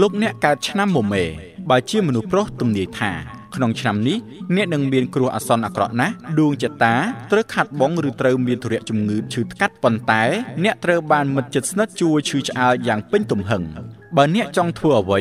លោកអ្នកកើតឆ្នាំមមេបើជាមនុស្សប្រុសទំនាយថាក្នុងឆ្នាំនេះអ្នកនឹងមានគ្រោះអាសន្នអាក្រក់ណាស់ដួងចតាត្រូវខាត់បងឬត្រូវមានធរៈជំងឺឈឺថ្កាត់ប៉ុន្តែ អ្នកត្រូវបានមិត្តជិតស្និទ្ធជួយឈឺឆ្អាលយ៉ាងពេញទំហឹង បើអ្នកចង់ធ្វើអ្វី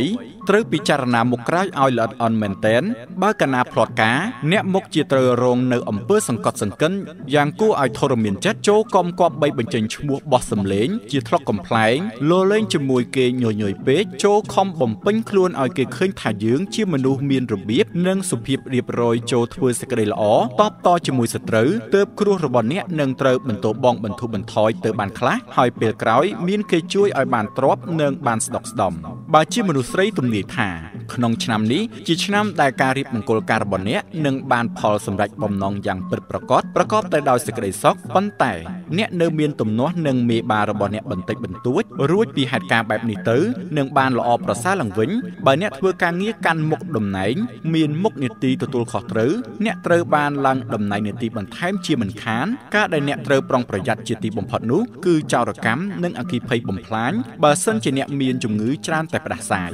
ត្រូវពិចារណាមុខក្រោយឲ្យល្អិតអន់មែនតែនបើកណាផ្្លាត់ការអ្នកមុខជាត្រូវរងនៅអំពើសង្កត់សង្កិនយ៉ាងគួរឲ្យធរមានចិត្តចូលកំគប់បីបញ្ចេញឈ្មោះបោះសម្លេង ជាធ្លុកកំ pl ែងលោលេងជាមួយគេញយញយពេកចូលខំបំពេញខ្លួនឲ្យគេឃើញថាយើងជាមនុស្សមានរបៀបនិងសុភាពរៀបរយចូលធ្វើសេចក្តីល្អតបតជាមួយសត្រូវទើបគ្រោះរបស់អ្នកនឹងត្រូវបន្តបងបន្ធូរបន្ថយទៅបានខ្លះហើយពេលក្រោយមានគេជួយឲ្យបានទ្របនិងបានស្ដុកស្ដំ បើជាមនុស្សស្រីទំនាយថា ក្នុងឆ្នាំនេះជាឆ្នាំដែលការរៀបមង្គលការរបស់អ្នកនឹងបានផលសម្រេចបំណងយ៉ាងពិតប្រាកដប្រកបទៅដោយសេចក្តីសុខប៉ុន្តែអ្នកនៅមានទំនាស់នឹងមេបារបស់អ្នកបន្តិចបន្តួចរួចពីហេតុការណ៍បែបនេះទៅនឹងបានល្អប្រសើរឡើងវិញបើអ្នកធ្វើការងារកាន់មុខតំណែងមានមុខនីតិទទួលខុសត្រូវអ្នកត្រូវបានឡើងតំណែងនីតិបន្ថែមជាមិនខានការដែលអ្នកត្រូវប្រុងប្រយ័ត្នជាទីបំផុតនោះគឺចោរកម្មនិងអគិភ័យបំផ្លាញបើសិនជាអ្នកមានជំងឺច្រើនតែផ្ដាសាយ